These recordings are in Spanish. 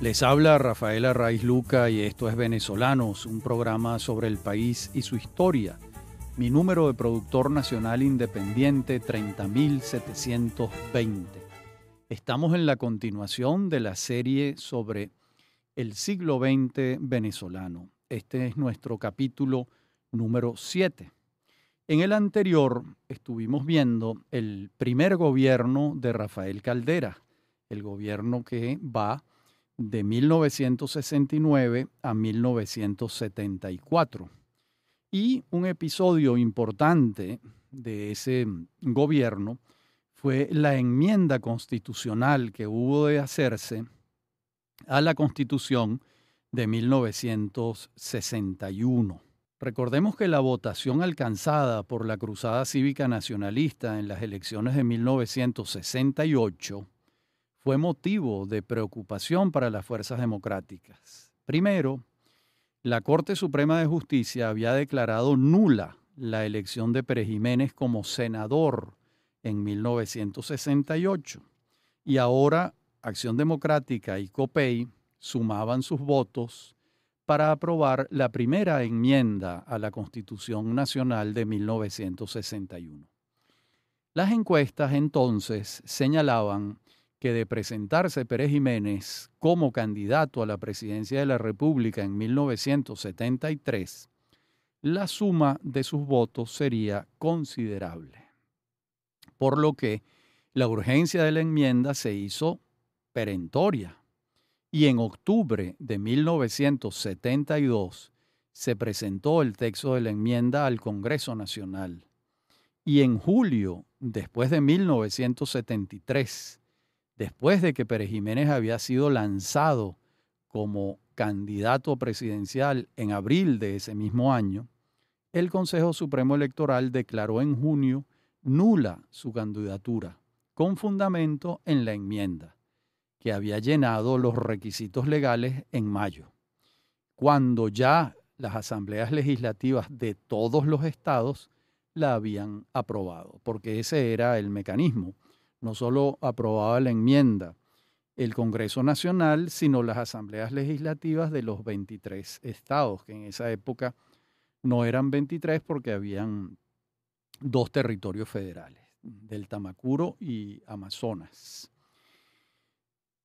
Les habla Rafaela Raiz Luca y esto es Venezolanos, un programa sobre el país y su historia. Mi número de productor nacional independiente 30720. Estamos en la continuación de la serie sobre el siglo XX venezolano. Este es nuestro capítulo número 7. En el anterior estuvimos viendo el primer gobierno de Rafael Caldera, el gobierno que va de 1969 a 1974. Y un episodio importante de ese gobierno fue la enmienda constitucional que hubo de hacerse a la constitución de 1961. Recordemos que la votación alcanzada por la Cruzada Cívica Nacionalista en las elecciones de 1968 fue motivo de preocupación para las fuerzas democráticas. Primero, la Corte Suprema de Justicia había declarado nula la elección de Pérez Jiménez como senador en 1968 y ahora Acción Democrática y COPEI sumaban sus votos para aprobar la primera enmienda a la Constitución Nacional de 1961. Las encuestas entonces señalaban que de presentarse Pérez Jiménez como candidato a la presidencia de la República en 1973, la suma de sus votos sería considerable. Por lo que la urgencia de la enmienda se hizo perentoria y en octubre de 1972 se presentó el texto de la enmienda al Congreso Nacional. Y en julio, después de 1973, después de que Pérez Jiménez había sido lanzado como candidato presidencial en abril de ese mismo año, el Consejo Supremo Electoral declaró en junio nula su candidatura, con fundamento en la enmienda, que había llenado los requisitos legales en mayo, cuando ya las asambleas legislativas de todos los estados la habían aprobado, porque ese era el mecanismo no solo aprobaba la enmienda el Congreso Nacional, sino las asambleas legislativas de los 23 estados, que en esa época no eran 23 porque habían dos territorios federales, del Tamacuro y Amazonas.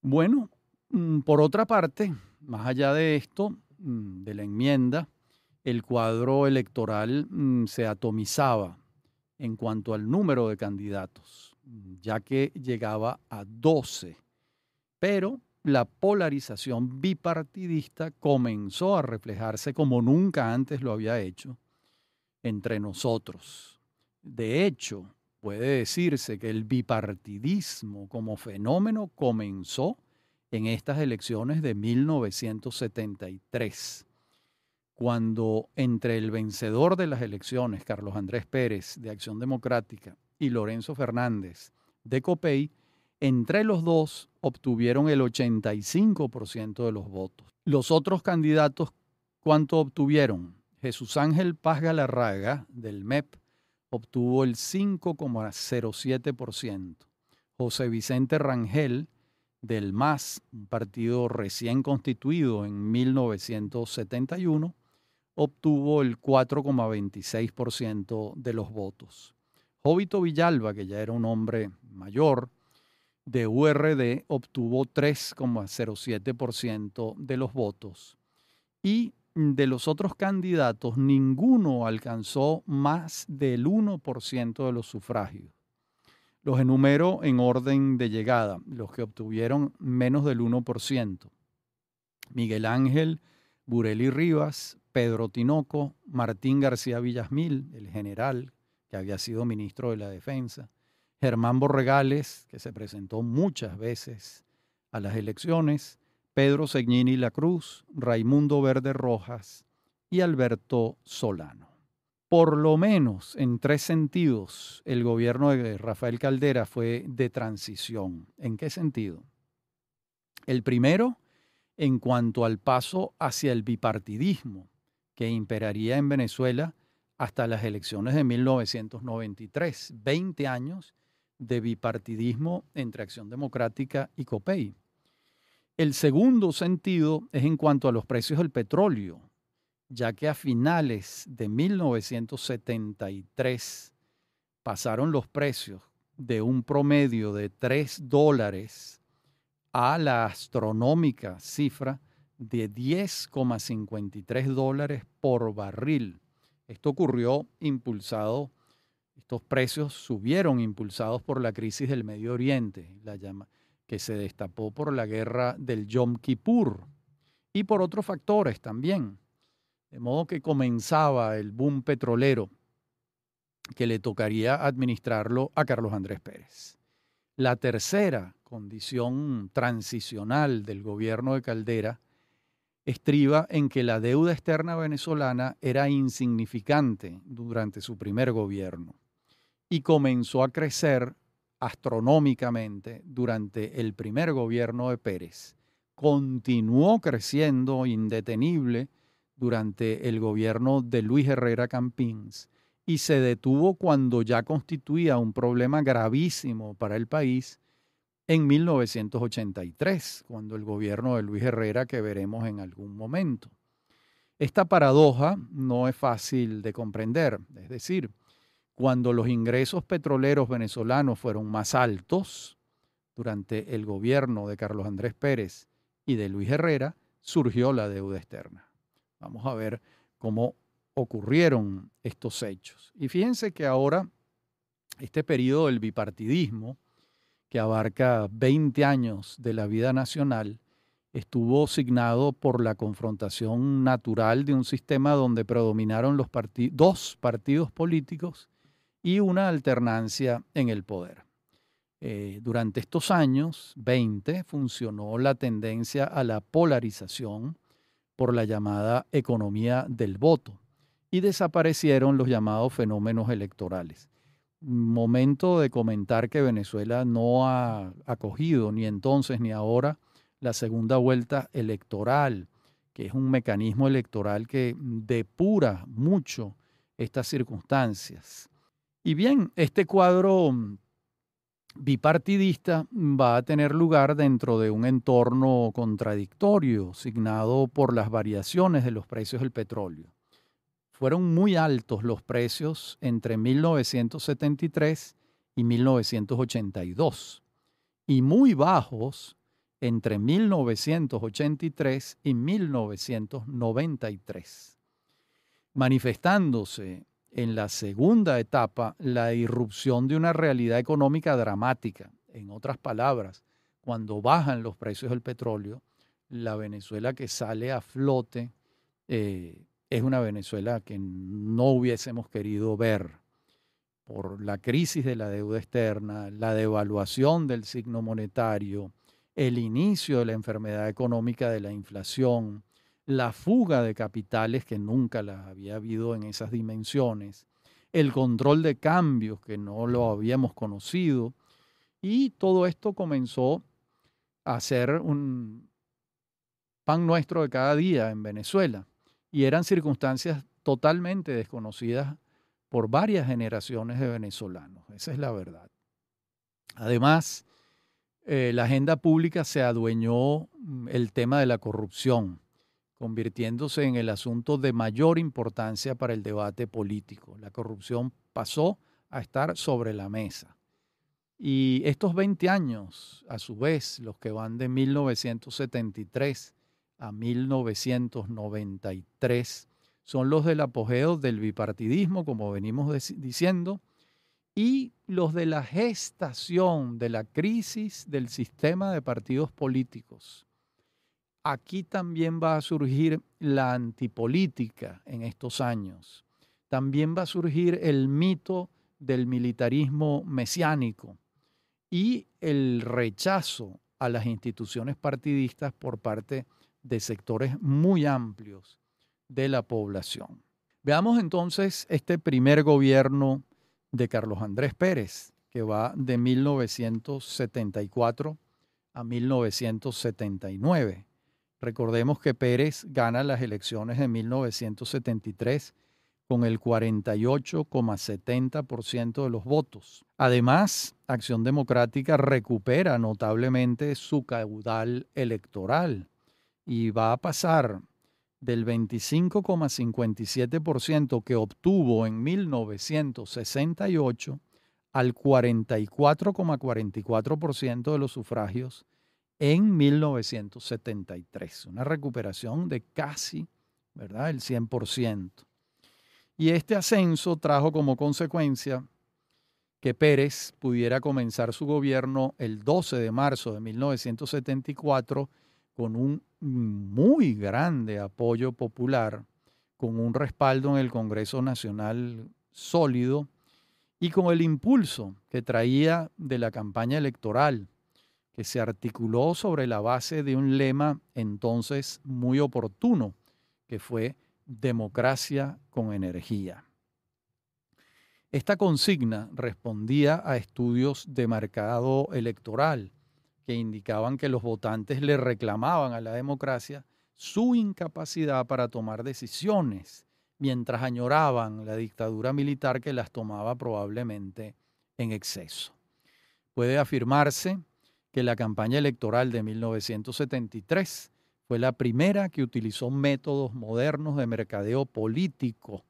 Bueno, mm, por otra parte, más allá de esto, mm, de la enmienda, el cuadro electoral mm, se atomizaba en cuanto al número de candidatos ya que llegaba a 12. Pero la polarización bipartidista comenzó a reflejarse como nunca antes lo había hecho entre nosotros. De hecho, puede decirse que el bipartidismo como fenómeno comenzó en estas elecciones de 1973, cuando entre el vencedor de las elecciones, Carlos Andrés Pérez, de Acción Democrática, y Lorenzo Fernández de Copey, entre los dos obtuvieron el 85% de los votos. Los otros candidatos, ¿cuánto obtuvieron? Jesús Ángel Paz Galarraga, del MEP, obtuvo el 5,07%. José Vicente Rangel, del MAS, un partido recién constituido en 1971, obtuvo el 4,26% de los votos. Jovito Villalba, que ya era un hombre mayor, de URD obtuvo 3,07% de los votos y de los otros candidatos ninguno alcanzó más del 1% de los sufragios. Los enumero en orden de llegada, los que obtuvieron menos del 1%. Miguel Ángel Bureli Rivas, Pedro Tinoco, Martín García Villasmil, el general que había sido ministro de la Defensa, Germán Borregales, que se presentó muchas veces a las elecciones, Pedro Segnini La Cruz, Raimundo Verde Rojas y Alberto Solano. Por lo menos en tres sentidos, el gobierno de Rafael Caldera fue de transición. ¿En qué sentido? El primero, en cuanto al paso hacia el bipartidismo que imperaría en Venezuela hasta las elecciones de 1993, 20 años de bipartidismo entre Acción Democrática y COPEI. El segundo sentido es en cuanto a los precios del petróleo, ya que a finales de 1973 pasaron los precios de un promedio de 3 dólares a la astronómica cifra de 10,53 dólares por barril. Esto ocurrió impulsado, estos precios subieron impulsados por la crisis del Medio Oriente, la llama, que se destapó por la guerra del Yom Kippur y por otros factores también. De modo que comenzaba el boom petrolero que le tocaría administrarlo a Carlos Andrés Pérez. La tercera condición transicional del gobierno de Caldera estriba en que la deuda externa venezolana era insignificante durante su primer gobierno y comenzó a crecer astronómicamente durante el primer gobierno de Pérez. Continuó creciendo indetenible durante el gobierno de Luis Herrera Campins y se detuvo cuando ya constituía un problema gravísimo para el país en 1983, cuando el gobierno de Luis Herrera, que veremos en algún momento. Esta paradoja no es fácil de comprender, es decir, cuando los ingresos petroleros venezolanos fueron más altos durante el gobierno de Carlos Andrés Pérez y de Luis Herrera, surgió la deuda externa. Vamos a ver cómo ocurrieron estos hechos. Y fíjense que ahora este periodo del bipartidismo, que abarca 20 años de la vida nacional, estuvo signado por la confrontación natural de un sistema donde predominaron los dos partidos políticos y una alternancia en el poder. Eh, durante estos años 20 funcionó la tendencia a la polarización por la llamada economía del voto y desaparecieron los llamados fenómenos electorales momento de comentar que Venezuela no ha acogido ni entonces ni ahora la segunda vuelta electoral, que es un mecanismo electoral que depura mucho estas circunstancias. Y bien, este cuadro bipartidista va a tener lugar dentro de un entorno contradictorio, signado por las variaciones de los precios del petróleo fueron muy altos los precios entre 1973 y 1982 y muy bajos entre 1983 y 1993, manifestándose en la segunda etapa la irrupción de una realidad económica dramática. En otras palabras, cuando bajan los precios del petróleo, la Venezuela que sale a flote eh, es una Venezuela que no hubiésemos querido ver por la crisis de la deuda externa, la devaluación del signo monetario, el inicio de la enfermedad económica de la inflación, la fuga de capitales que nunca la había habido en esas dimensiones, el control de cambios que no lo habíamos conocido, y todo esto comenzó a ser un pan nuestro de cada día en Venezuela y eran circunstancias totalmente desconocidas por varias generaciones de venezolanos. Esa es la verdad. Además, eh, la agenda pública se adueñó mm, el tema de la corrupción, convirtiéndose en el asunto de mayor importancia para el debate político. La corrupción pasó a estar sobre la mesa. Y estos 20 años, a su vez, los que van de 1973 a 1993 son los del apogeo del bipartidismo, como venimos diciendo, y los de la gestación de la crisis del sistema de partidos políticos. Aquí también va a surgir la antipolítica en estos años. También va a surgir el mito del militarismo mesiánico y el rechazo a las instituciones partidistas por parte de de sectores muy amplios de la población. Veamos entonces este primer gobierno de Carlos Andrés Pérez, que va de 1974 a 1979. Recordemos que Pérez gana las elecciones de 1973 con el 48,70% de los votos. Además, Acción Democrática recupera notablemente su caudal electoral y va a pasar del 25,57% que obtuvo en 1968 al 44,44% de los sufragios en 1973. Una recuperación de casi, ¿verdad?, el 100%. Y este ascenso trajo como consecuencia que Pérez pudiera comenzar su gobierno el 12 de marzo de 1974 con un muy grande apoyo popular, con un respaldo en el Congreso Nacional sólido y con el impulso que traía de la campaña electoral, que se articuló sobre la base de un lema entonces muy oportuno, que fue democracia con energía. Esta consigna respondía a estudios de mercado electoral que indicaban que los votantes le reclamaban a la democracia su incapacidad para tomar decisiones mientras añoraban la dictadura militar que las tomaba probablemente en exceso. Puede afirmarse que la campaña electoral de 1973 fue la primera que utilizó métodos modernos de mercadeo político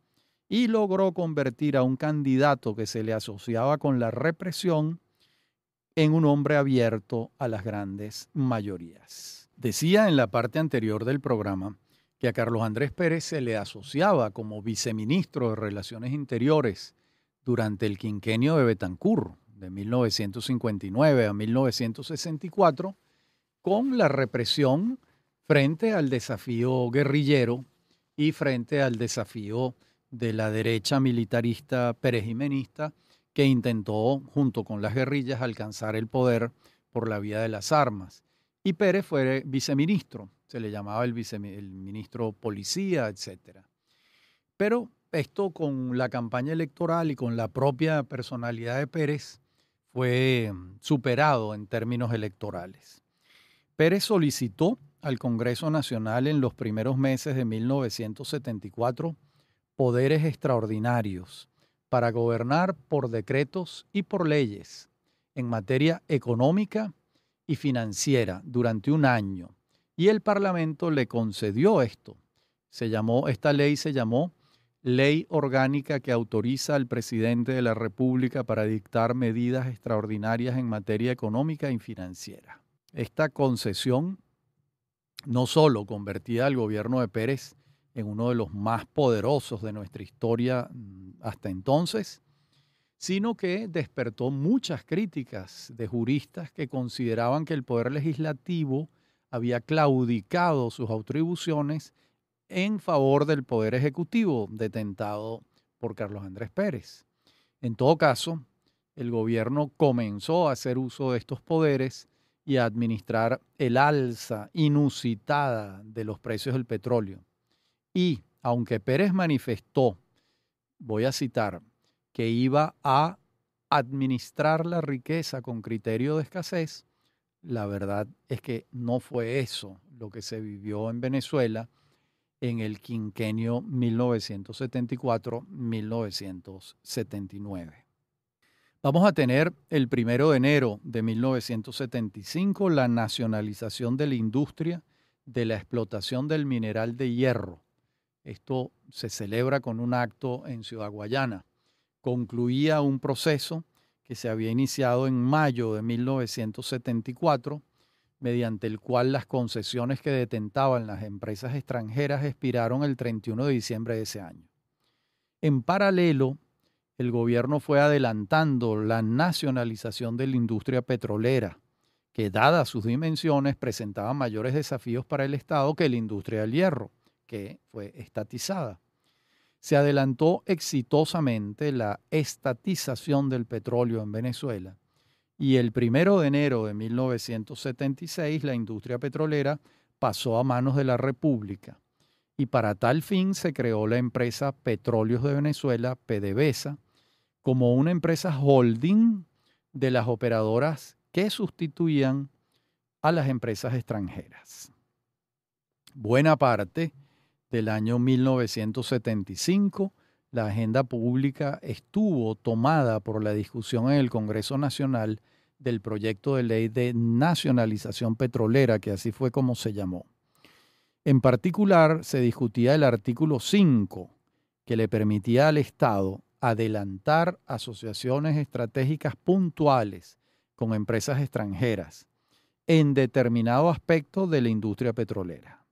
y logró convertir a un candidato que se le asociaba con la represión en un hombre abierto a las grandes mayorías. Decía en la parte anterior del programa que a Carlos Andrés Pérez se le asociaba como viceministro de Relaciones Interiores durante el quinquenio de Betancur, de 1959 a 1964, con la represión frente al desafío guerrillero y frente al desafío de la derecha militarista perejimenista que intentó, junto con las guerrillas, alcanzar el poder por la vía de las armas. Y Pérez fue viceministro se le llamaba el, ministro policía, etc. Pero esto con la campaña electoral y con la propia personalidad de Pérez fue mm, superado en términos electorales. Pérez solicitó al Congreso Nacional en los primeros meses de 1974 poderes extraordinarios para gobernar por decretos y por leyes en materia económica y financiera durante un año y el Parlamento le concedió esto. Se llamó, esta ley se llamó Ley Orgánica que autoriza al presidente de la República para dictar medidas extraordinarias en materia económica y financiera. Esta concesión no solo convertía al gobierno de Pérez en uno de los más poderosos de nuestra historia mm, hasta entonces, sino que despertó muchas críticas de juristas que consideraban que el poder legislativo había claudicado sus atribuciones en favor del Poder Ejecutivo detentado por Carlos Andrés Pérez. En todo caso, el gobierno comenzó a hacer uso de estos poderes y a administrar el alza inusitada de los precios del petróleo. Y aunque Pérez manifestó, voy a citar, que iba a administrar la riqueza con criterio de escasez, la verdad es que no fue eso lo que se vivió en Venezuela en el quinquenio 1974-1979. Vamos a tener el primero de enero de 1975 la nacionalización de la industria de la explotación del mineral de hierro. Esto se celebra con un acto en Ciudad Guayana. Concluía un proceso que se había iniciado en mayo de 1974, mediante el cual las concesiones que detentaban las empresas extranjeras expiraron el 31 de diciembre de ese año. En paralelo, el gobierno fue adelantando la nacionalización de la industria petrolera, que dadas sus dimensiones presentaba mayores desafíos para el Estado que la industria del hierro, que fue estatizada se adelantó exitosamente la estatización del petróleo en Venezuela y el primero de enero de 1976 la industria petrolera pasó a manos de la República y para tal fin se creó la empresa Petróleos de Venezuela, PDVSA, como una empresa holding de las operadoras que sustituían a las empresas extranjeras. Buena parte del año 1975, la agenda pública estuvo tomada por la discusión en el Congreso Nacional del proyecto de ley de nacionalización petrolera, que así fue como se llamó. En particular, se discutía el artículo 5, que le permitía al Estado adelantar asociaciones estratégicas puntuales con empresas extranjeras en determinado aspecto de la industria petrolera.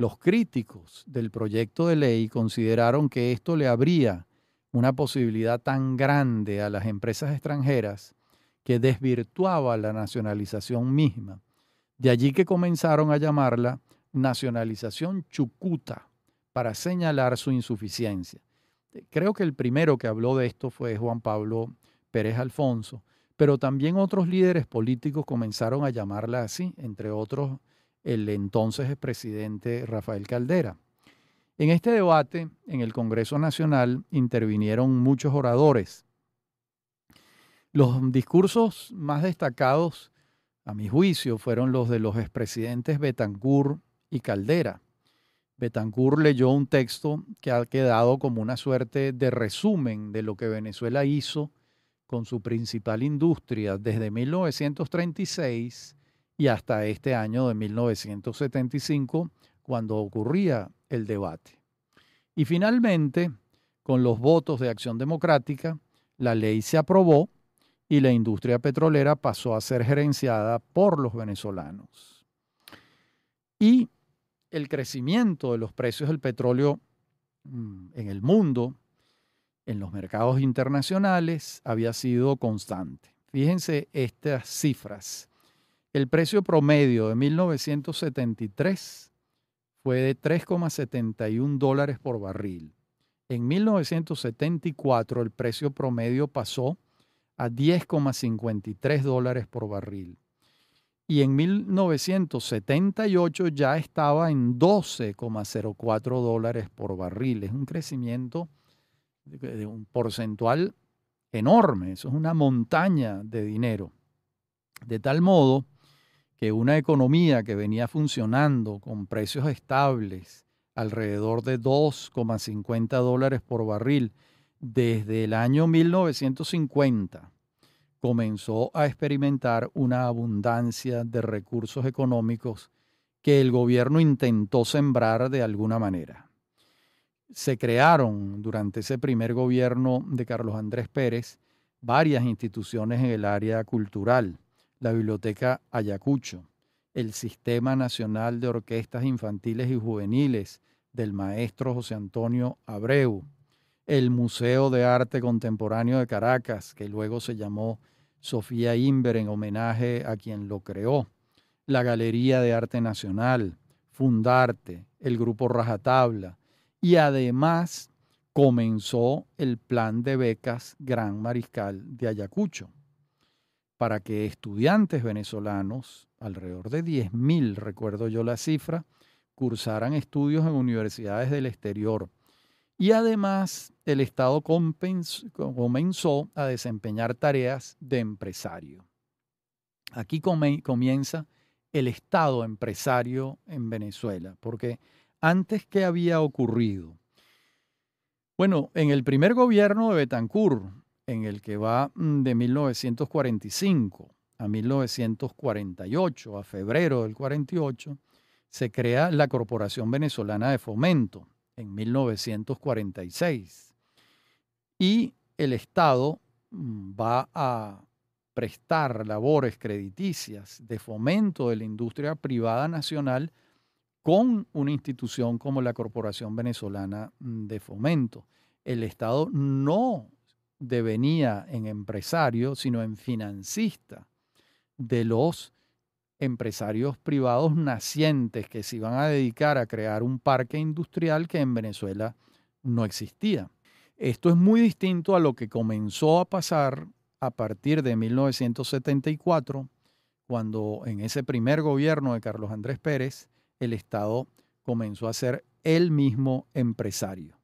Los críticos del proyecto de ley consideraron que esto le abría una posibilidad tan grande a las empresas extranjeras que desvirtuaba la nacionalización misma. De allí que comenzaron a llamarla nacionalización chucuta para señalar su insuficiencia. Creo que el primero que habló de esto fue Juan Pablo Pérez Alfonso, pero también otros líderes políticos comenzaron a llamarla así, entre otros el entonces presidente Rafael Caldera. En este debate, en el Congreso Nacional, intervinieron muchos oradores. Los discursos más destacados, a mi juicio, fueron los de los expresidentes Betancourt y Caldera. Betancourt leyó un texto que ha quedado como una suerte de resumen de lo que Venezuela hizo con su principal industria desde 1936 y hasta este año de 1975, cuando ocurría el debate. Y finalmente, con los votos de Acción Democrática, la ley se aprobó y la industria petrolera pasó a ser gerenciada por los venezolanos. Y el crecimiento de los precios del petróleo mm, en el mundo, en los mercados internacionales, había sido constante. Fíjense estas cifras. El precio promedio de 1973 fue de 3,71 dólares por barril. En 1974 el precio promedio pasó a 10,53 dólares por barril y en 1978 ya estaba en 12,04 dólares por barril. Es un crecimiento de un porcentual enorme, eso es una montaña de dinero. De tal modo que una economía que venía funcionando con precios estables alrededor de 2,50 dólares por barril desde el año 1950 comenzó a experimentar una abundancia de recursos económicos que el gobierno intentó sembrar de alguna manera. Se crearon durante ese primer gobierno de Carlos Andrés Pérez varias instituciones en el área cultural, la Biblioteca Ayacucho, el Sistema Nacional de Orquestas Infantiles y Juveniles del maestro José Antonio Abreu, el Museo de Arte Contemporáneo de Caracas, que luego se llamó Sofía Inver en homenaje a quien lo creó, la Galería de Arte Nacional, Fundarte, el Grupo Rajatabla y además comenzó el plan de becas Gran Mariscal de Ayacucho para que estudiantes venezolanos, alrededor de 10.000, recuerdo yo la cifra, cursaran estudios en universidades del exterior y además el Estado comenzó a desempeñar tareas de empresario. Aquí comienza el Estado empresario en Venezuela, porque antes, ¿qué había ocurrido? Bueno, en el primer gobierno de Betancourt, en el que va mm, de 1945 a 1948, a febrero del 48, se crea la Corporación Venezolana de Fomento, en 1946. Y el Estado mm, va a prestar labores crediticias de fomento de la industria privada nacional con una institución como la Corporación Venezolana mm, de Fomento. El Estado no devenía en empresario, sino en financista de los empresarios privados nacientes que se iban a dedicar a crear un parque industrial que en Venezuela no existía. Esto es muy distinto a lo que comenzó a pasar a partir de 1974, cuando en ese primer gobierno de Carlos Andrés Pérez, el Estado comenzó a ser él mismo empresario.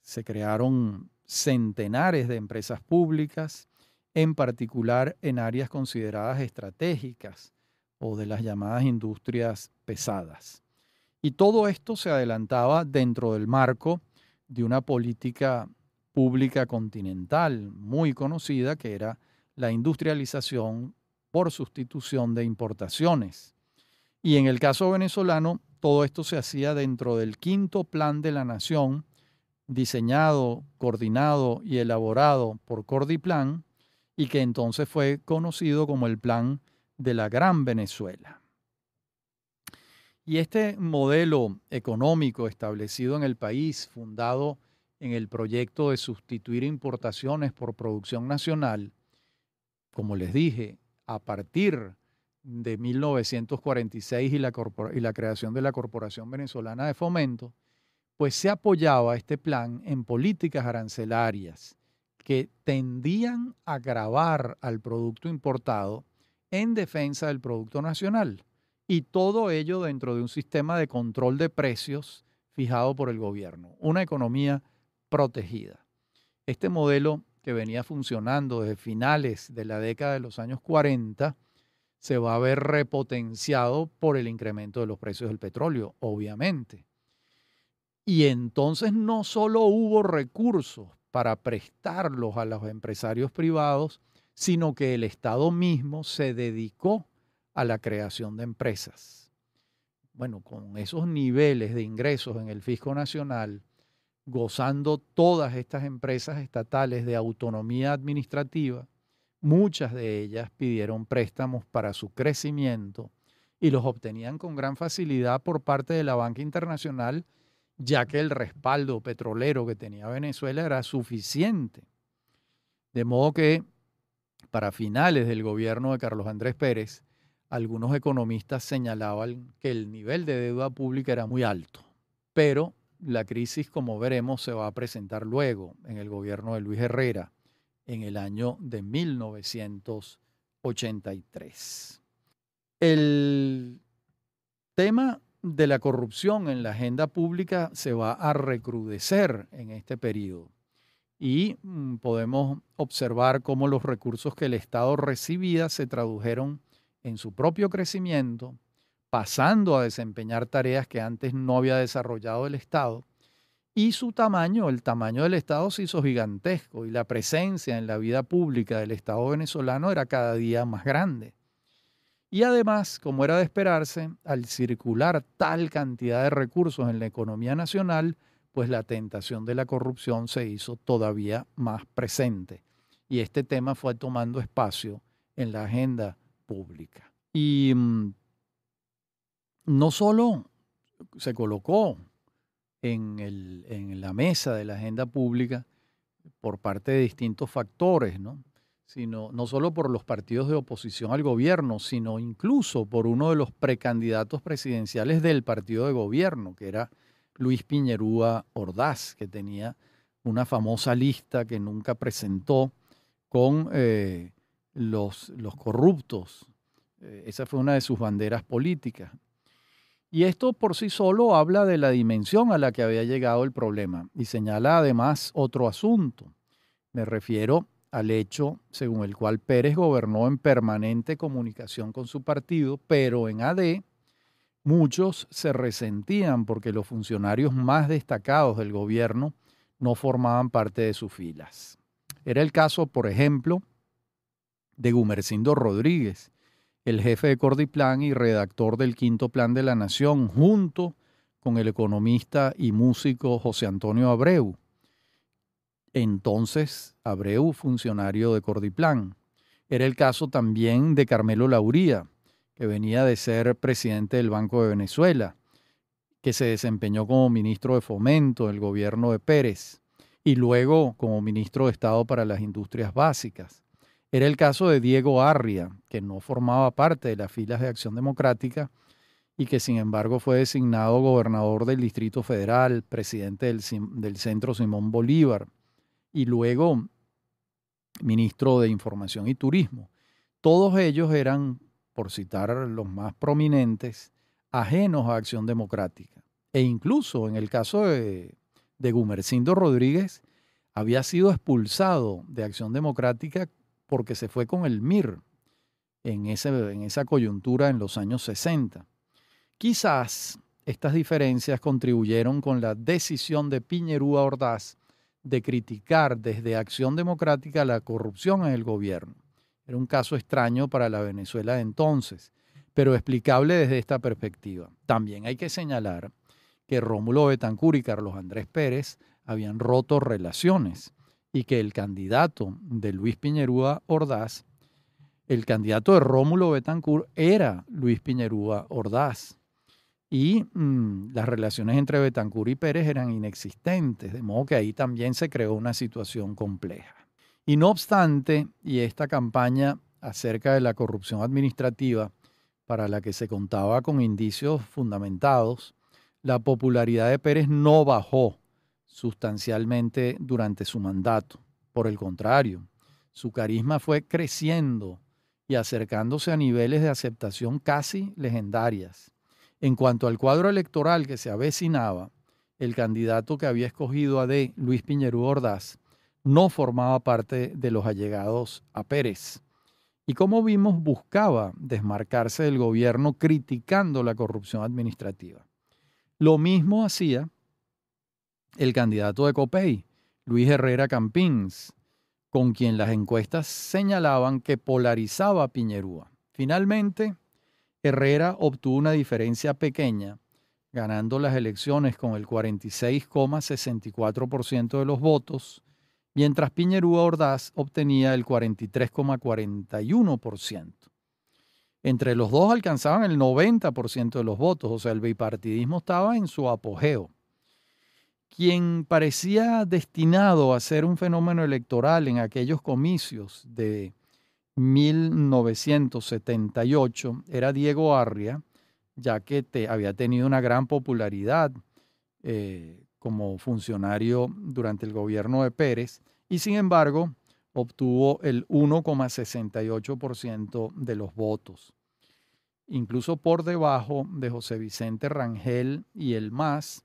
Se crearon centenares de empresas públicas, en particular en áreas consideradas estratégicas o de las llamadas industrias pesadas. Y todo esto se adelantaba dentro del marco de una política pública continental muy conocida que era la industrialización por sustitución de importaciones. Y en el caso venezolano, todo esto se hacía dentro del quinto plan de la nación, diseñado, coordinado y elaborado por Cordiplan, y que entonces fue conocido como el Plan de la Gran Venezuela. Y este modelo económico establecido en el país, fundado en el proyecto de sustituir importaciones por producción nacional, como les dije, a partir de 1946 y la, y la creación de la Corporación Venezolana de Fomento, pues se apoyaba este plan en políticas arancelarias que tendían a grabar al producto importado en defensa del producto nacional. Y todo ello dentro de un sistema de control de precios fijado por el gobierno. Una economía protegida. Este modelo que venía funcionando desde finales de la década de los años 40 se va a ver repotenciado por el incremento de los precios del petróleo, obviamente. Y entonces no solo hubo recursos para prestarlos a los empresarios privados, sino que el Estado mismo se dedicó a la creación de empresas. Bueno, con esos niveles de ingresos en el fisco nacional, gozando todas estas empresas estatales de autonomía administrativa, muchas de ellas pidieron préstamos para su crecimiento y los obtenían con gran facilidad por parte de la banca internacional, ya que el respaldo petrolero que tenía Venezuela era suficiente. De modo que para finales del gobierno de Carlos Andrés Pérez, algunos economistas señalaban que el nivel de deuda pública era muy alto, pero la crisis, como veremos, se va a presentar luego en el gobierno de Luis Herrera en el año de 1983. El tema de la corrupción en la agenda pública se va a recrudecer en este periodo y mm, podemos observar cómo los recursos que el Estado recibía se tradujeron en su propio crecimiento, pasando a desempeñar tareas que antes no había desarrollado el Estado, y su tamaño, el tamaño del Estado se hizo gigantesco y la presencia en la vida pública del Estado venezolano era cada día más grande. Y además, como era de esperarse, al circular tal cantidad de recursos en la economía nacional, pues la tentación de la corrupción se hizo todavía más presente. Y este tema fue tomando espacio en la agenda pública. Y mm, no solo se colocó en, en, la mesa de la agenda pública por parte de distintos factores, ¿no? Sino no solo por los partidos de oposición al gobierno, sino incluso por uno de los precandidatos presidenciales del partido de gobierno, que era Luis Piñerúa Ordaz, que tenía una famosa lista que nunca presentó con eh, los, corruptos. Eh, esa fue una de sus banderas políticas. Y esto por sí solo habla de la dimensión a la que había llegado el problema y señala además otro asunto. Me refiero al hecho según el cual Pérez gobernó en permanente comunicación con su partido, pero en AD muchos se resentían porque los funcionarios más destacados del gobierno no formaban parte de sus filas. Era el caso, por ejemplo, de Gumercindo Rodríguez, el jefe de Cordiplan y redactor del quinto plan de la Nación, junto con el economista y músico José Antonio Abreu. Entonces, Abreu, funcionario de Cordiplan. Era el caso también de Carmelo Lauría, que venía de ser presidente del Banco de Venezuela, que se desempeñó como ministro de Fomento del gobierno de Pérez y luego como ministro de Estado para las Industrias Básicas. Era el caso de Diego Arria, que no formaba parte de las filas de Acción Democrática y que sin embargo fue designado gobernador del Distrito Federal, presidente del, del Centro Simón Bolívar y luego ministro de Información y Turismo. Todos ellos eran, por citar los más prominentes, ajenos a Acción Democrática. E incluso en el caso de, de Gumercindo Rodríguez, había sido expulsado de Acción Democrática porque se fue con el MIR en, ese, en esa coyuntura en los años 60. Quizás estas diferencias contribuyeron con la decisión de Piñerúa Ordaz de criticar desde Acción Democrática la corrupción en el gobierno. Era un caso extraño para la Venezuela de entonces, pero explicable desde esta perspectiva. También hay que señalar que Rómulo Betancourt y Carlos Andrés Pérez habían roto relaciones y que el candidato de Luis Piñerúa Ordaz, el candidato de Rómulo Betancourt era Luis Piñerúa Ordaz. Y mm, las relaciones entre Betancourt y Pérez eran inexistentes, de modo que ahí también se creó una situación compleja. Y no obstante, y esta campaña acerca de la corrupción administrativa, para la que se contaba con indicios fundamentados, la popularidad de Pérez no bajó sustancialmente durante su mandato. Por el contrario, su carisma fue creciendo y acercándose a niveles de aceptación casi legendarias. En cuanto al cuadro electoral que se avecinaba, el candidato que había escogido a D, Luis Piñerú Ordaz, no formaba parte de los allegados a Pérez. Y como vimos, buscaba desmarcarse del gobierno criticando la corrupción administrativa. Lo mismo hacía el candidato de Copey, Luis Herrera Campins, con quien las encuestas señalaban que polarizaba a Piñerúa. Finalmente, Herrera obtuvo una diferencia pequeña, ganando las elecciones con el 46,64% de los votos, mientras Piñerúa Ordaz obtenía el 43,41%. Entre los dos alcanzaban el 90% de los votos, o sea, el bipartidismo estaba en su apogeo. Quien parecía destinado a ser un fenómeno electoral en aquellos comicios de 1978 era Diego Arria, ya que había tenido una gran popularidad eh, como funcionario durante el gobierno de Pérez y sin embargo obtuvo el 1,68% de los votos, incluso por debajo de José Vicente Rangel y el MAS,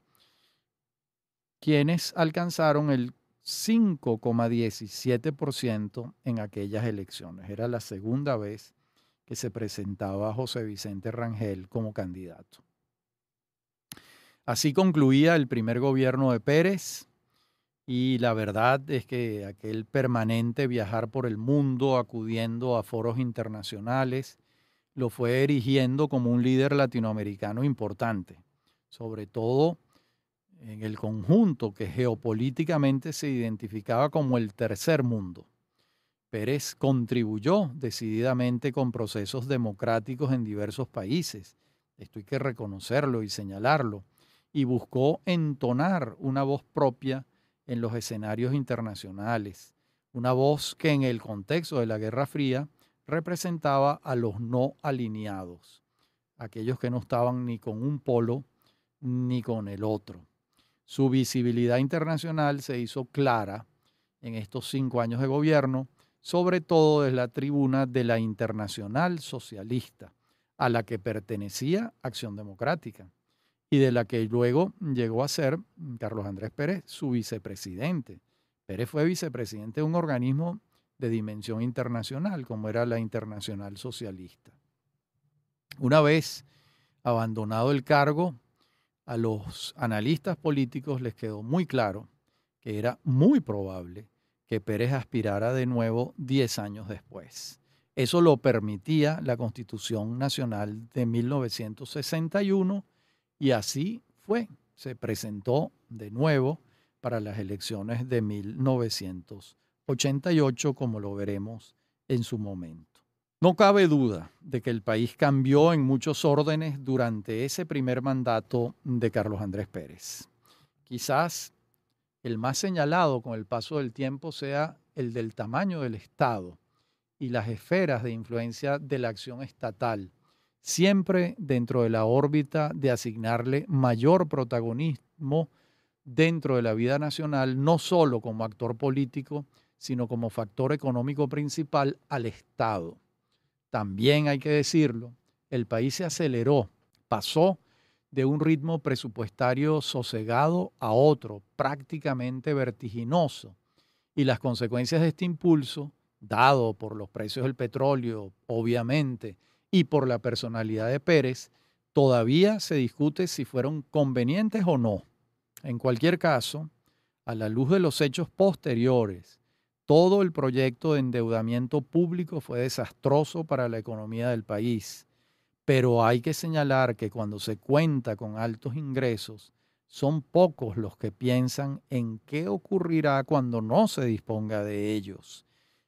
quienes alcanzaron el 5,17% en aquellas elecciones. Era la segunda vez que se presentaba José Vicente Rangel como candidato. Así concluía el primer gobierno de Pérez y la verdad es que aquel permanente viajar por el mundo acudiendo a foros internacionales lo fue erigiendo como un líder latinoamericano importante, sobre todo en el conjunto que geopolíticamente se identificaba como el tercer mundo. Pérez contribuyó decididamente con procesos democráticos en diversos países, esto hay que reconocerlo y señalarlo, y buscó entonar una voz propia en los escenarios internacionales, una voz que en el contexto de la Guerra Fría representaba a los no alineados, aquellos que no estaban ni con un polo ni con el otro. Su visibilidad internacional se hizo clara en estos cinco años de gobierno, sobre todo desde la tribuna de la Internacional Socialista, a la que pertenecía Acción Democrática y de la que luego llegó a ser Carlos Andrés Pérez su vicepresidente. Pérez fue vicepresidente de un organismo de dimensión internacional, como era la Internacional Socialista. Una vez abandonado el cargo, a los analistas políticos les quedó muy claro que era muy probable que Pérez aspirara de nuevo 10 años después. Eso lo permitía la Constitución Nacional de 1961 y así fue. Se presentó de nuevo para las elecciones de 1988, como lo veremos en su momento. No cabe duda de que el país cambió en muchos órdenes durante ese primer mandato de Carlos Andrés Pérez. Quizás el más señalado con el paso del tiempo sea el del tamaño del Estado y las esferas de influencia de la acción estatal siempre dentro de la órbita de asignarle mayor protagonismo dentro de la vida nacional, no solo como actor político, sino como factor económico principal al Estado. También hay que decirlo, el país se aceleró, pasó de un ritmo presupuestario sosegado a otro, prácticamente vertiginoso, y las consecuencias de este impulso, dado por los precios del petróleo, obviamente, y por la personalidad de Pérez, Todavía se discute si fueron convenientes o no. En cualquier caso, a la luz de los hechos posteriores, todo el proyecto de endeudamiento público fue desastroso para la economía del país. Pero hay que señalar que cuando se cuenta con altos ingresos, son pocos los que piensan en qué ocurrirá cuando no se disponga de ellos,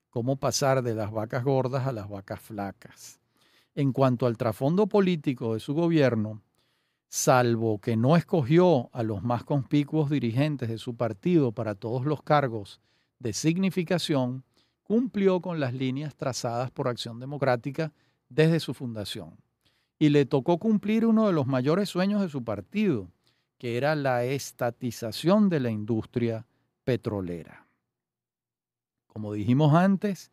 cómo pasar de las vacas gordas a las vacas flacas. En cuanto al trasfondo político de su gobierno, salvo que no escogió a los más conspicuos dirigentes de su partido para todos los cargos de significación, cumplió con las líneas trazadas por Acción Democrática desde su fundación. Y le tocó cumplir uno de los mayores sueños de su partido, que era la estatización de la industria petrolera. Como dijimos antes,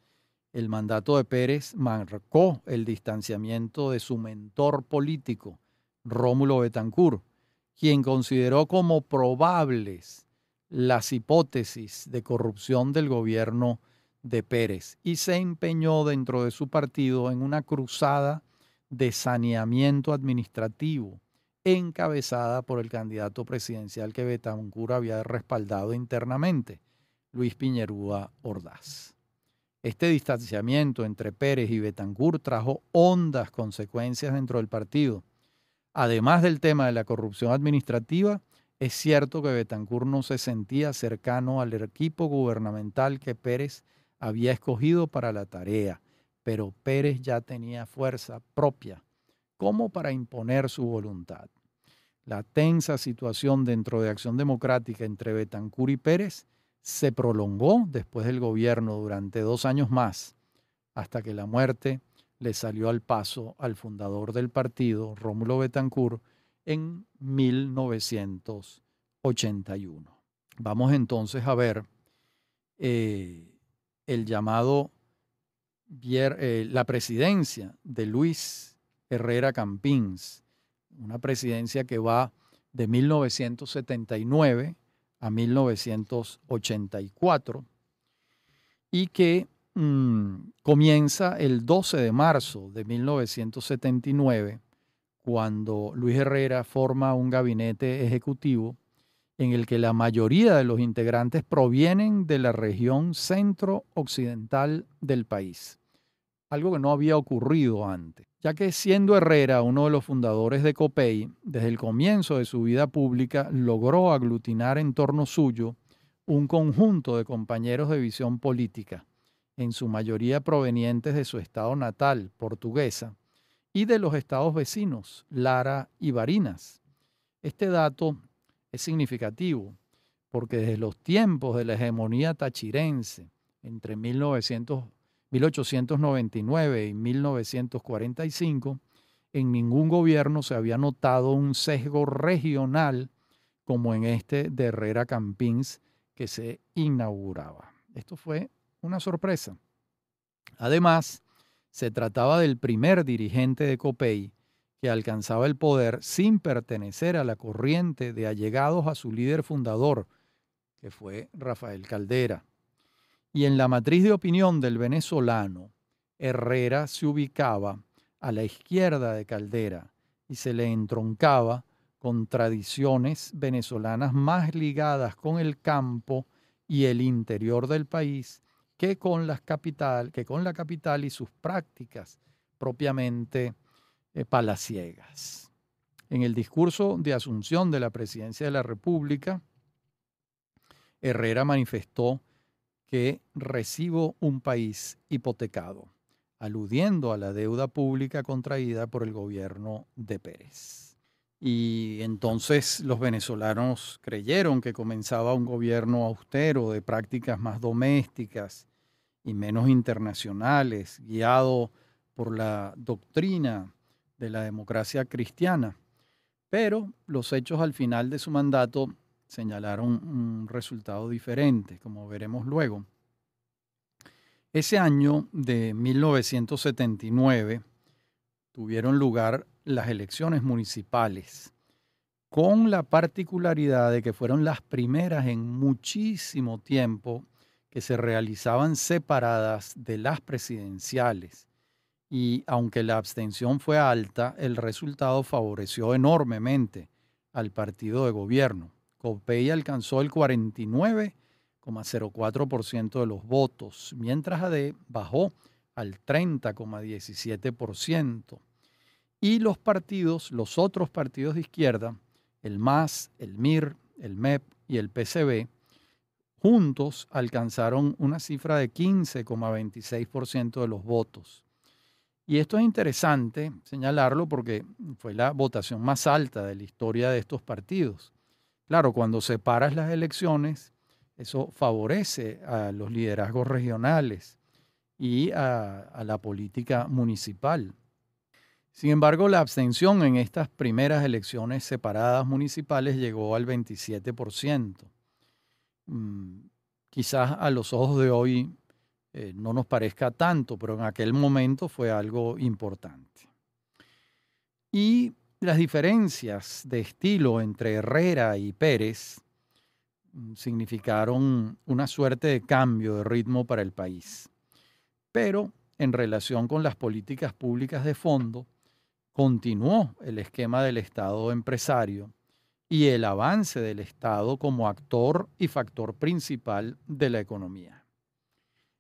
el mandato de Pérez marcó el distanciamiento de su mentor político, Rómulo Betancourt, quien consideró como probables las hipótesis de corrupción del gobierno de Pérez y se empeñó dentro de su partido en una cruzada de saneamiento administrativo encabezada por el candidato presidencial que Betancourt había respaldado internamente, Luis Piñerúa Ordaz. Este distanciamiento entre Pérez y Betancourt trajo hondas consecuencias dentro del partido, Además del tema de la corrupción administrativa, es cierto que Betancourt no se sentía cercano al equipo gubernamental que Pérez había escogido para la tarea, pero Pérez ya tenía fuerza propia como para imponer su voluntad. La tensa situación dentro de Acción Democrática entre Betancourt y Pérez se prolongó después del gobierno durante dos años más, hasta que la muerte le salió al paso al fundador del partido, Rómulo Betancourt, en 1981. Vamos entonces a ver eh, el llamado, eh, la presidencia de Luis Herrera Campins, una presidencia que va de 1979 a 1984 y que Mm, comienza el 12 de marzo de 1979, cuando Luis Herrera forma un gabinete ejecutivo en el que la mayoría de los integrantes provienen de la región centro-occidental del país, algo que no había ocurrido antes, ya que siendo Herrera uno de los fundadores de COPEI, desde el comienzo de su vida pública logró aglutinar en torno suyo un conjunto de compañeros de visión política en su mayoría provenientes de su estado natal, portuguesa, y de los estados vecinos, Lara y Barinas. Este dato es significativo porque desde los tiempos de la hegemonía tachirense, entre 1899 y 1945, en ningún gobierno se había notado un sesgo regional como en este de Herrera Campins que se inauguraba. Esto fue una sorpresa. Además, se trataba del primer dirigente de COPEI que alcanzaba el poder sin pertenecer a la corriente de allegados a su líder fundador, que fue Rafael Caldera. Y en la matriz de opinión del venezolano, Herrera se ubicaba a la izquierda de Caldera y se le entroncaba con tradiciones venezolanas más ligadas con el campo y el interior del país que con, capital, que con la capital y sus prácticas propiamente eh, palaciegas. En el discurso de asunción de la presidencia de la República, Herrera manifestó que recibo un país hipotecado, aludiendo a la deuda pública contraída por el gobierno de Pérez. Y entonces los venezolanos creyeron que comenzaba un gobierno austero de prácticas más domésticas y menos internacionales, guiado por la doctrina de la democracia cristiana. Pero los hechos al final de su mandato señalaron un resultado diferente, como veremos luego. Ese año de 1979 tuvieron lugar las elecciones municipales, con la particularidad de que fueron las primeras en muchísimo tiempo que se realizaban separadas de las presidenciales y aunque la abstención fue alta, el resultado favoreció enormemente al partido de gobierno. Copey alcanzó el 49,04% de los votos, mientras AD bajó al 30,17%. Y los partidos, los otros partidos de izquierda, el MAS, el MIR, el MEP y el PCB, juntos alcanzaron una cifra de 15,26% de los votos. Y esto es interesante señalarlo porque fue la votación más alta de la historia de estos partidos. Claro, cuando separas las elecciones, eso favorece a los liderazgos regionales y a, la política municipal. Sin embargo, la abstención en estas primeras elecciones separadas municipales llegó al 27%. Mm, quizás a los ojos de hoy eh, no nos parezca tanto, pero en aquel momento fue algo importante. Y las diferencias de estilo entre Herrera y Pérez mm, significaron una suerte de cambio de ritmo para el país. Pero en relación con las políticas públicas de fondo, continuó el esquema del Estado empresario y el avance del Estado como actor y factor principal de la economía.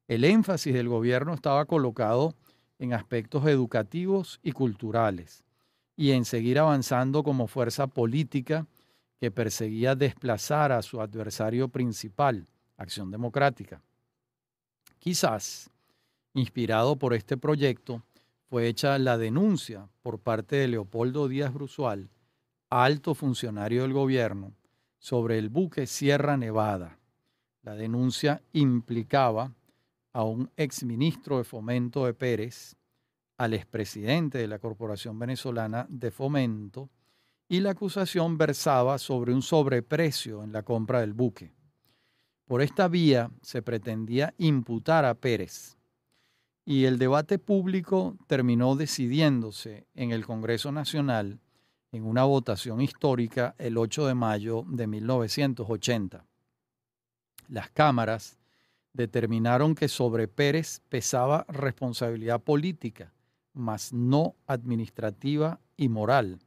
El énfasis del gobierno estaba colocado en aspectos educativos y culturales y en seguir avanzando como fuerza política que perseguía desplazar a su adversario principal, Acción Democrática. Quizás, inspirado por este proyecto, fue hecha la denuncia por parte de Leopoldo Díaz Brusual, alto funcionario del gobierno, sobre el buque Sierra Nevada. La denuncia implicaba a un exministro de Fomento de Pérez, al expresidente de la Corporación Venezolana de Fomento, y la acusación versaba sobre un sobreprecio en la compra del buque. Por esta vía se pretendía imputar a Pérez, y el debate público terminó decidiéndose en el Congreso Nacional en una votación histórica el 8 de mayo de 1980. Las cámaras determinaron que sobre Pérez pesaba responsabilidad política, mas no administrativa y moral.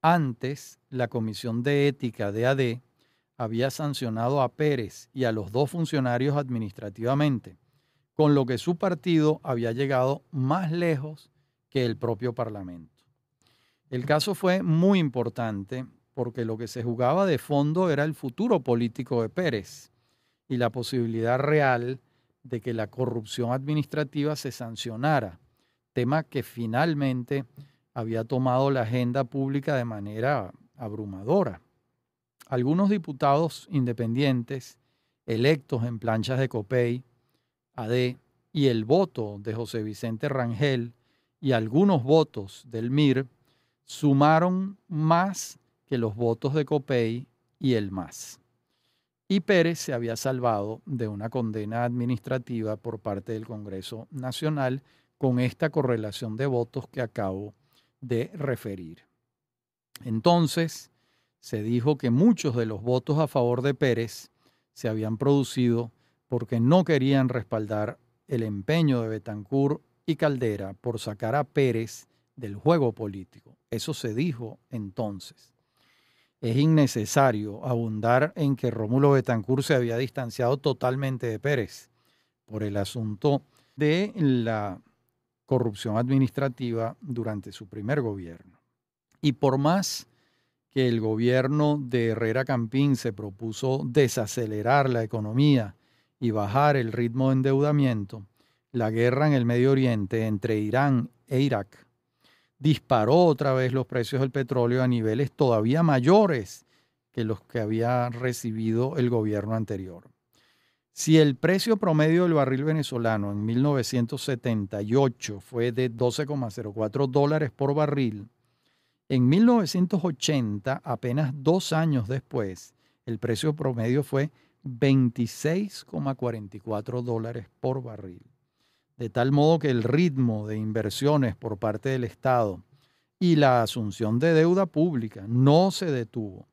Antes, la Comisión de Ética de AD había sancionado a Pérez y a los dos funcionarios administrativamente, con lo que su partido había llegado más lejos que el propio Parlamento. El caso fue muy importante porque lo que se jugaba de fondo era el futuro político de Pérez y la posibilidad real de que la corrupción administrativa se sancionara, tema que finalmente había tomado la agenda pública de manera abrumadora. Algunos diputados independientes electos en planchas de Copey, AD, y el voto de José Vicente Rangel y algunos votos del MIR sumaron más que los votos de Copey y el MAS y Pérez se había salvado de una condena administrativa por parte del Congreso Nacional con esta correlación de votos que acabo de referir. Entonces, se dijo que muchos de los votos a favor de Pérez se habían producido porque no querían respaldar el empeño de Betancourt y Caldera por sacar a Pérez del juego político. Eso se dijo entonces es innecesario abundar en que Rómulo Betancourt se había distanciado totalmente de Pérez por el asunto de la corrupción administrativa durante su primer gobierno. Y por más que el gobierno de Herrera Campín se propuso desacelerar la economía y bajar el ritmo de endeudamiento, la guerra en el Medio Oriente entre Irán e Irak disparó otra vez los precios del petróleo a niveles todavía mayores que los que había recibido el gobierno anterior. Si el precio promedio del barril venezolano en 1978 fue de 12,04 dólares por barril, en 1980, apenas dos años después, el precio promedio fue 26,44 dólares por barril de tal modo que el ritmo de inversiones por parte del Estado y la asunción de deuda pública no se detuvo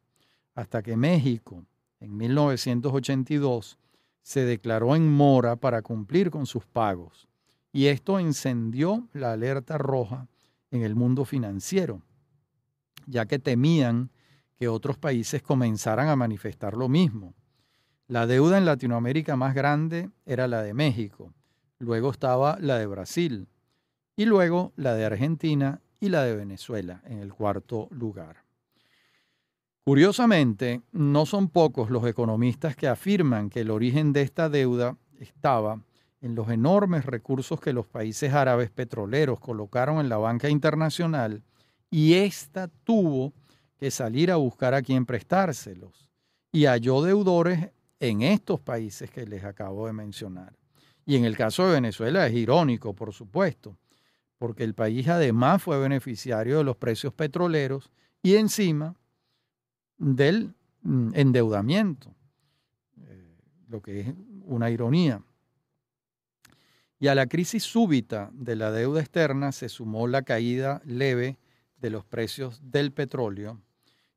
hasta que México en 1982 se declaró en mora para cumplir con sus pagos y esto encendió la alerta roja en el mundo financiero, ya que temían que otros países comenzaran a manifestar lo mismo. La deuda en Latinoamérica más grande era la de México, luego estaba la de Brasil y luego la de Argentina y la de Venezuela en el cuarto lugar. Curiosamente, no son pocos los economistas que afirman que el origen de esta deuda estaba en los enormes recursos que los países árabes petroleros colocaron en la banca internacional y ésta tuvo que salir a buscar a quien prestárselos y halló deudores en estos países que les acabo de mencionar. Y en el caso de Venezuela es irónico, por supuesto, porque el país además fue beneficiario de los precios petroleros y encima del mm, endeudamiento, eh, lo que es una ironía. Y a la crisis súbita de la deuda externa se sumó la caída leve de los precios del petróleo,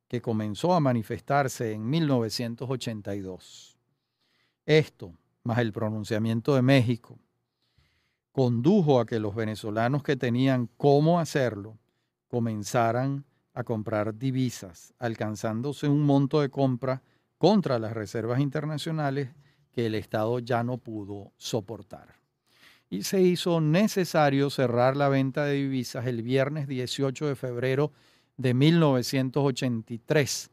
que comenzó a manifestarse en 1982. Esto, más el pronunciamiento de México, condujo a que los venezolanos que tenían cómo hacerlo comenzaran a comprar divisas, alcanzándose un monto de compra contra las reservas internacionales que el Estado ya no pudo soportar. Y se hizo necesario cerrar la venta de divisas el viernes 18 de febrero de 1983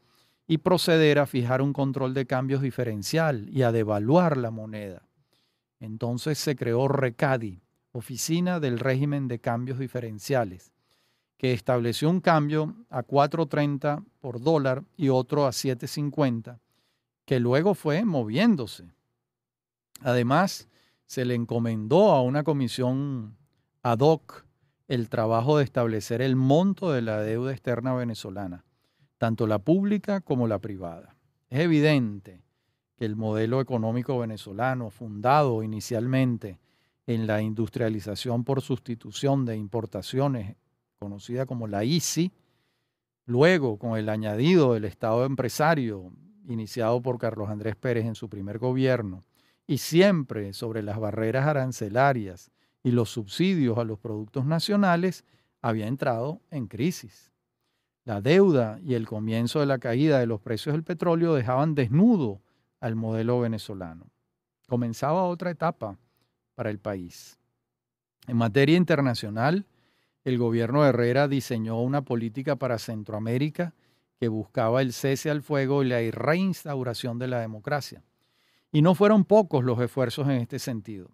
y proceder a fijar un control de cambios diferencial y a devaluar la moneda. Entonces se creó RECADI, Oficina del Régimen de Cambios Diferenciales, que estableció un cambio a 4.30 por dólar y otro a 7.50, que luego fue moviéndose. Además, se le encomendó a una comisión ad hoc el trabajo de establecer el monto de la deuda externa venezolana, tanto la pública como la privada. Es evidente que el modelo económico venezolano, fundado inicialmente en la industrialización por sustitución de importaciones, conocida como la ICI, luego con el añadido del Estado empresario iniciado por Carlos Andrés Pérez en su primer gobierno, y siempre sobre las barreras arancelarias y los subsidios a los productos nacionales, había entrado en crisis. La deuda y el comienzo de la caída de los precios del petróleo dejaban desnudo al modelo venezolano. Comenzaba otra etapa para el país. En materia internacional, el gobierno de Herrera diseñó una política para Centroamérica que buscaba el cese al fuego y la reinstauración de la democracia. Y no fueron pocos los esfuerzos en este sentido.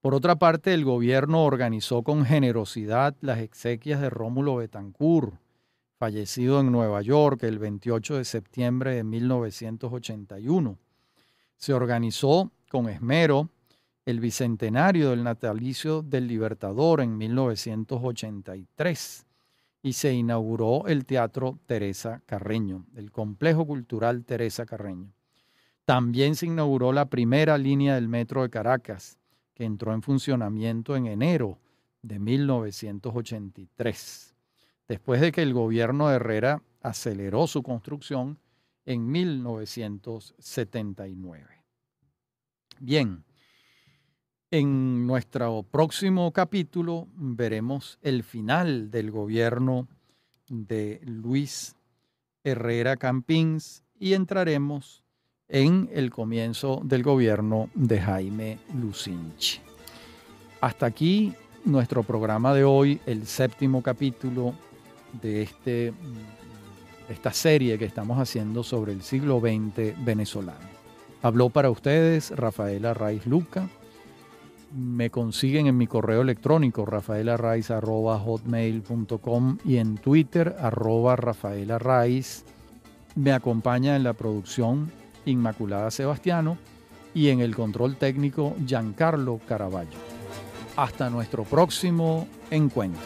Por otra parte, el gobierno organizó con generosidad las exequias de Rómulo Betancourt, fallecido en Nueva York el 28 de septiembre de 1981. Se organizó con esmero el bicentenario del natalicio del Libertador en 1983 y se inauguró el Teatro Teresa Carreño, el Complejo Cultural Teresa Carreño. También se inauguró la primera línea del Metro de Caracas, que entró en funcionamiento en enero de 1983, después de que el gobierno de Herrera aceleró su construcción en 1979. Bien, en nuestro próximo capítulo veremos el final del gobierno de Luis Herrera Campins y entraremos en el comienzo del gobierno de Jaime Lucinchi. Hasta aquí nuestro programa de hoy, el séptimo capítulo de este, esta serie que estamos haciendo sobre el siglo XX venezolano. Habló para ustedes Rafaela Raiz Luca me consiguen en mi correo electrónico rafaelarraiz.com y en Twitter arroba rafaelarraiz. Me acompaña en la producción Inmaculada Sebastiano y en el control técnico Giancarlo Caraballo. Hasta nuestro próximo encuentro.